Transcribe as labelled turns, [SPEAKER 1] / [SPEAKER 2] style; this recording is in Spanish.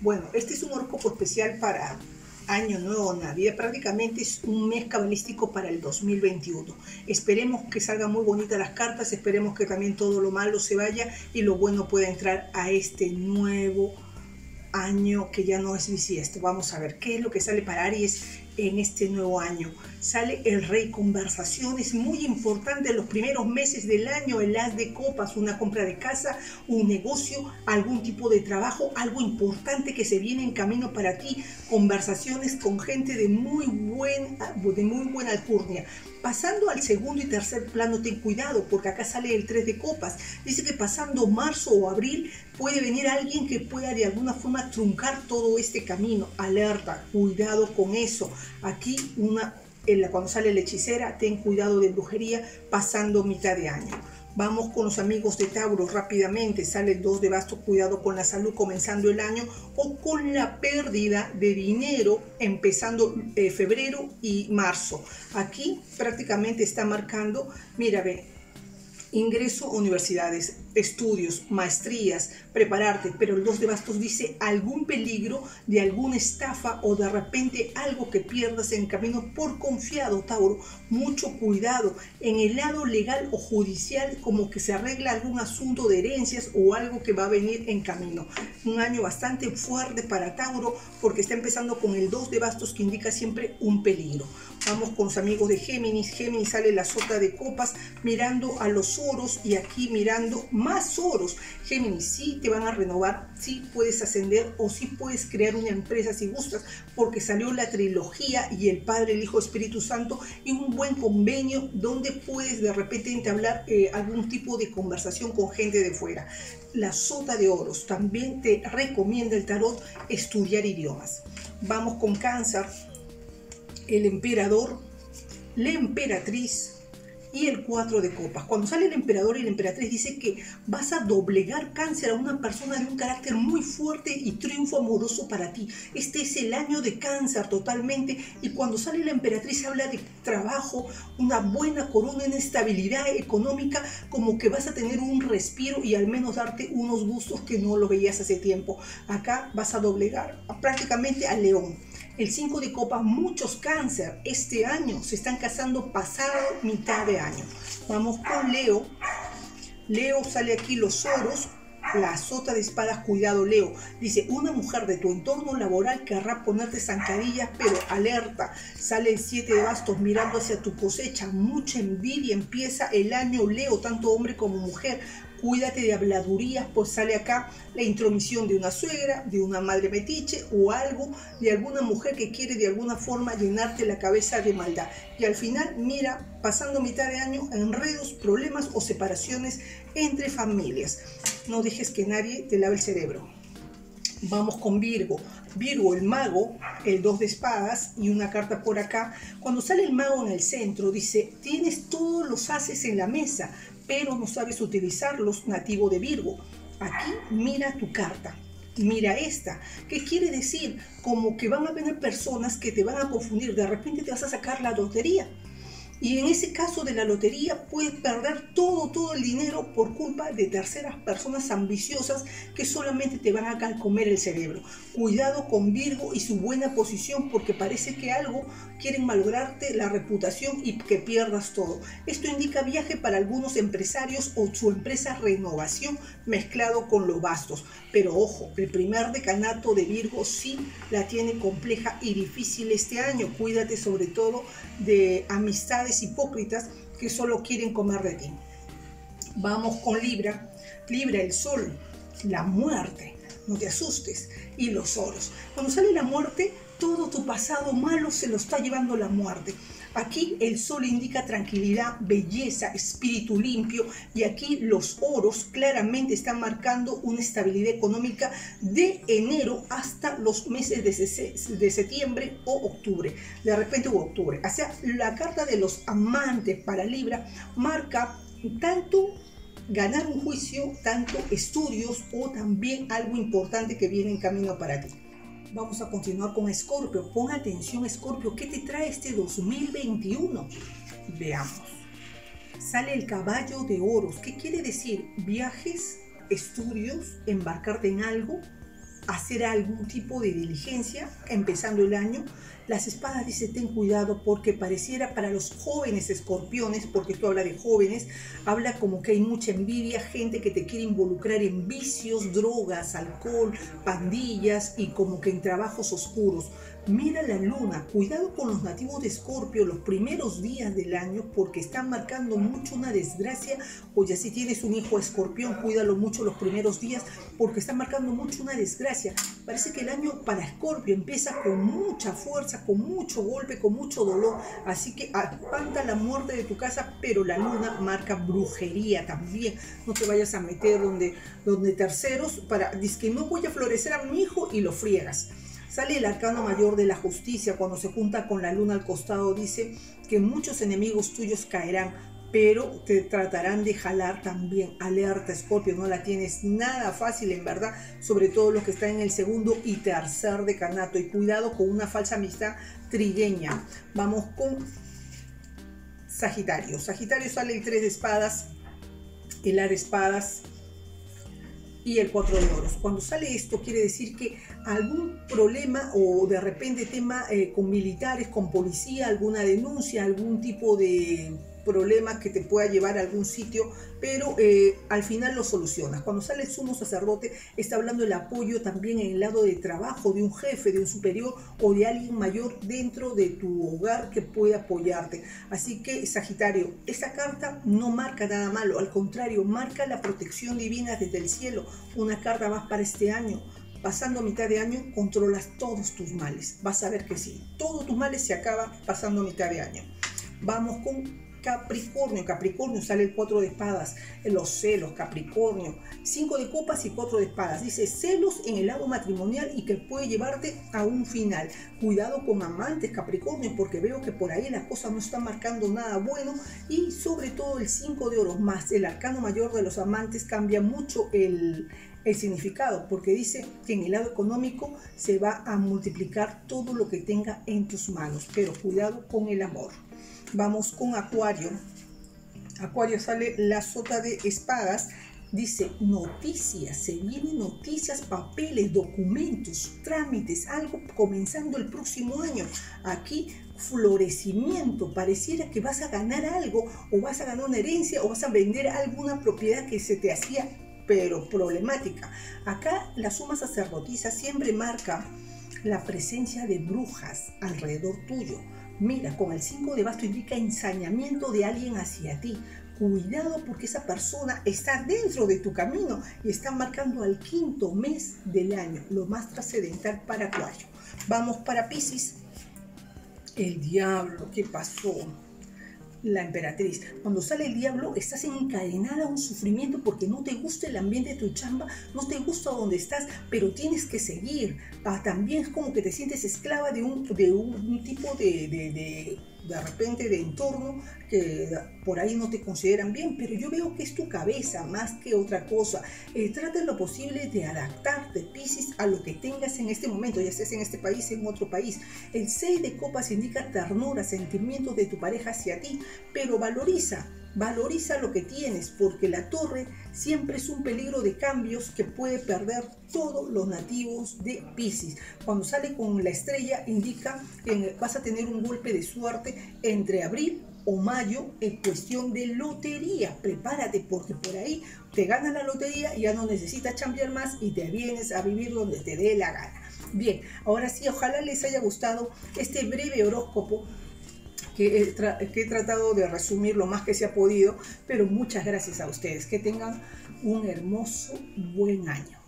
[SPEAKER 1] bueno, este es un horóscopo especial para Año Nuevo, Navidad. Prácticamente es un mes cabalístico para el 2021. Esperemos que salgan muy bonitas las cartas, esperemos que también todo lo malo se vaya y lo bueno pueda entrar a este nuevo año que ya no es bisiesto. Vamos a ver qué es lo que sale para Aries en este nuevo año. Sale el rey conversaciones muy importantes los primeros meses del año, el as de copas, una compra de casa, un negocio, algún tipo de trabajo, algo importante que se viene en camino para ti, conversaciones con gente de muy, buen, de muy buena alcurnia. Pasando al segundo y tercer plano, ten cuidado, porque acá sale el 3 de copas. Dice que pasando marzo o abril puede venir alguien que pueda de alguna forma truncar todo este camino. Alerta, cuidado con eso. Aquí una, cuando sale la hechicera, ten cuidado de brujería pasando mitad de año. Vamos con los amigos de Tauro rápidamente. Sale el 2 de bastos, cuidado con la salud comenzando el año o con la pérdida de dinero empezando eh, febrero y marzo. Aquí prácticamente está marcando, mira, ve, ingreso universidades, estudios, maestrías, prepararte, pero el 2 de bastos dice algún peligro de alguna estafa o de repente algo que pierdas en camino por confiado, Tauro. Mucho cuidado en el lado legal o judicial, como que se arregla algún asunto de herencias o algo que va a venir en camino. Un año bastante fuerte para Tauro porque está empezando con el 2 de bastos que indica siempre un peligro. Vamos con los amigos de Géminis. Géminis sale la sota de copas mirando a los oros y aquí mirando oros. Géminis, sí te van a renovar, sí puedes ascender o sí puedes crear una empresa si gustas, porque salió la trilogía y el Padre, el Hijo, Espíritu Santo y un buen convenio donde puedes de repente entablar eh, algún tipo de conversación con gente de fuera. La sota de oros también te recomienda el tarot estudiar idiomas. Vamos con cáncer el emperador, la emperatriz y el cuatro de copas. Cuando sale el emperador y la emperatriz dice que vas a doblegar cáncer a una persona de un carácter muy fuerte y triunfo amoroso para ti. Este es el año de cáncer totalmente y cuando sale la emperatriz habla de trabajo, una buena corona, una estabilidad económica, como que vas a tener un respiro y al menos darte unos gustos que no lo veías hace tiempo. Acá vas a doblegar prácticamente al león el 5 de copas, muchos cáncer este año se están casando pasado mitad de año. Vamos con Leo. Leo sale aquí los oros, la sota de espadas, cuidado Leo. Dice, una mujer de tu entorno laboral querrá ponerte zancadillas, pero alerta. Sale el 7 de bastos mirando hacia tu cosecha. Mucha envidia empieza el año Leo, tanto hombre como mujer cuídate de habladurías, pues sale acá la intromisión de una suegra, de una madre metiche o algo, de alguna mujer que quiere de alguna forma llenarte la cabeza de maldad. Y al final, mira, pasando mitad de año, enredos, problemas o separaciones entre familias. No dejes que nadie te lave el cerebro. Vamos con Virgo. Virgo, el mago, el dos de espadas y una carta por acá. Cuando sale el mago en el centro, dice, tienes todos los haces en la mesa, pero no sabes utilizarlos nativo de Virgo. Aquí mira tu carta. Mira esta. ¿Qué quiere decir? Como que van a venir personas que te van a confundir. De repente te vas a sacar la lotería y en ese caso de la lotería puedes perder todo, todo el dinero por culpa de terceras personas ambiciosas que solamente te van a comer el cerebro. Cuidado con Virgo y su buena posición porque parece que algo quieren malograrte la reputación y que pierdas todo. Esto indica viaje para algunos empresarios o su empresa renovación mezclado con los bastos. Pero ojo, el primer decanato de Virgo sí la tiene compleja y difícil este año. Cuídate sobre todo de hipócritas que solo quieren comer de ti. Vamos con Libra. Libra, el sol, la muerte. No te asustes. Y los oros. Cuando sale la muerte, todo tu pasado malo se lo está llevando la muerte. Aquí el sol indica tranquilidad, belleza, espíritu limpio y aquí los oros claramente están marcando una estabilidad económica de enero hasta los meses de, septiembre o octubre. De repente octubre. O sea, la carta de los amantes para Libra marca tanto ganar un juicio, tanto estudios o también algo importante que viene en camino para ti. Vamos a continuar con Escorpio. Pon atención, Escorpio, ¿qué te trae este 2021? Veamos. Sale el caballo de oros. ¿Qué quiere decir? Viajes, estudios, embarcarte en algo hacer algún tipo de diligencia empezando el año. Las espadas dice ten cuidado porque pareciera para los jóvenes escorpiones, porque esto habla de jóvenes, habla como que hay mucha envidia, gente que te quiere involucrar en vicios, drogas, alcohol, pandillas y como que en trabajos oscuros. Mira la luna, cuidado con los nativos de Escorpio los primeros días del año porque están marcando mucho una desgracia. Oye, si tienes un hijo escorpión, cuídalo mucho los primeros días porque están marcando mucho una desgracia. Parece que el año para Escorpio empieza con mucha fuerza, con mucho golpe, con mucho dolor. Así que espanta la muerte de tu casa, pero la luna marca brujería también. No te vayas a meter donde, donde terceros para, dice que no voy a florecer a mi hijo y lo friegas. Sale el arcano mayor de la justicia cuando se junta con la luna al costado. Dice que muchos enemigos tuyos caerán, pero te tratarán de jalar también. Alerta, Escorpio, no la tienes nada fácil en verdad, sobre todo los que están en el segundo y tercer decanato. Y cuidado con una falsa amistad trigueña. Vamos con Sagitario. Sagitario sale el 3 de espadas, el ar de espadas y el 4 de oros. Cuando sale esto quiere decir que algún problema o de repente tema eh, con militares, con policía, alguna denuncia, algún tipo de problema que te pueda llevar a algún sitio, pero eh, al final lo solucionas. Cuando sale el sumo sacerdote, está hablando del apoyo también en el lado de trabajo de un jefe, de un superior o de alguien mayor dentro de tu hogar que puede apoyarte. Así que, Sagitario, esta carta no marca nada malo, al contrario, marca la protección divina desde el cielo. Una carta más para este año pasando mitad de año controlas todos tus males. Vas a ver que sí, todos tus males se acaban pasando mitad de año. Vamos con Capricornio. Capricornio sale el 4 de espadas, los celos, Capricornio. 5 de copas y 4 de espadas. Dice celos en el lado matrimonial y que puede llevarte a un final. Cuidado con amantes, Capricornio, porque veo que por ahí las cosas no están marcando nada bueno. Y sobre todo el 5 de oros más el arcano mayor de los amantes cambia mucho el, el significado, porque dice que en el lado económico se va a multiplicar todo lo que tenga en tus manos, pero cuidado con el amor. Vamos con Acuario. Acuario sale la sota de espadas. Dice noticias, se vienen noticias, papeles, documentos, trámites, algo comenzando el próximo año. Aquí florecimiento, pareciera que vas a ganar algo o vas a ganar una herencia o vas a vender alguna propiedad que se te hacía pero problemática. Acá la suma sacerdotisa siempre marca la presencia de brujas alrededor tuyo. Mira, con el 5 de basto indica ensañamiento de alguien hacia ti. Cuidado porque esa persona está dentro de tu camino y está marcando al quinto mes del año, lo más trascendental para Acuario. Vamos para Pisces. El diablo, ¿qué pasó? La emperatriz. Cuando sale el diablo, estás encadenada a un sufrimiento porque no te gusta el ambiente de tu chamba, no te gusta donde estás, pero tienes que seguir. Ah, también es como que te sientes esclava de un, de un, tipo de, de de repente de entorno que por ahí no te consideran bien, pero yo veo que es tu cabeza más que otra cosa. Eh, trata lo posible de adaptarte, Pisces, a lo que tengas en este momento, ya estés en este país, en otro país. El 6 de copas indica ternura, sentimientos de tu pareja hacia ti, pero valoriza Valoriza lo que tienes porque la torre siempre es un peligro de cambios que puede perder todos los nativos de Pisces. Cuando sale con la estrella indica que vas a tener un golpe de suerte entre abril o mayo en cuestión de lotería. Prepárate porque por ahí te gana la lotería y ya no necesitas cambiar más y te vienes a vivir donde te dé la gana. Bien, ahora sí, ojalá les haya gustado este breve horóscopo que he, tratado de resumir lo más que se ha podido, pero muchas gracias a ustedes. Que tengan un hermoso buen año.